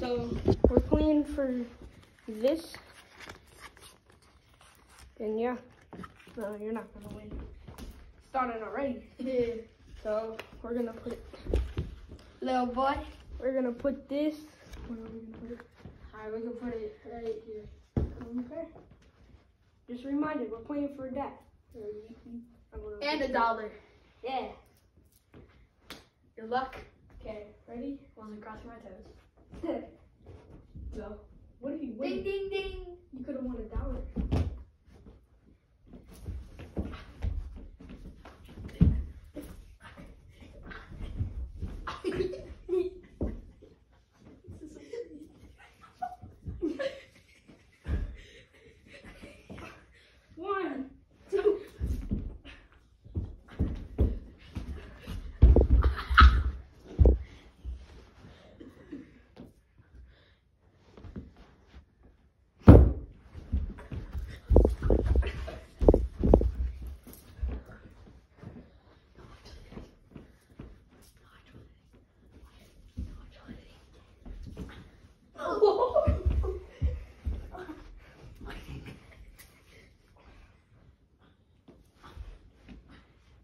So we're playing for this. And yeah, no, you're not gonna win. Starting already. So we're gonna put. Little boy. We're gonna put this. Where are we gonna put it? Alright, we can put it right here. Okay. Just a reminder, we're playing for that. And a dollar. Yeah. Your luck. Okay, ready? Wasn't crossing my toes. Go. What did you Ding ding ding. You could have won a dollar. One, two.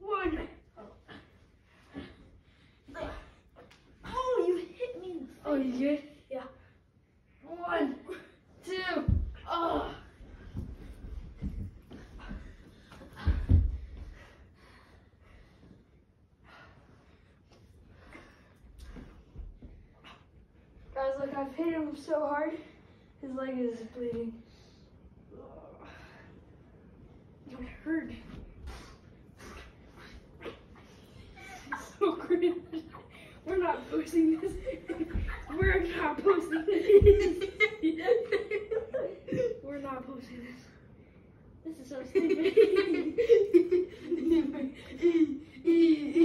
One. Oh, you hit me. in the Oh, good? Yeah. One, two, oh. Oh. Guys, like I've hit him so hard, his leg is bleeding. Oh. It hurt. so cringe. We're not posting this posting this. We're not posting this. This is so stupid.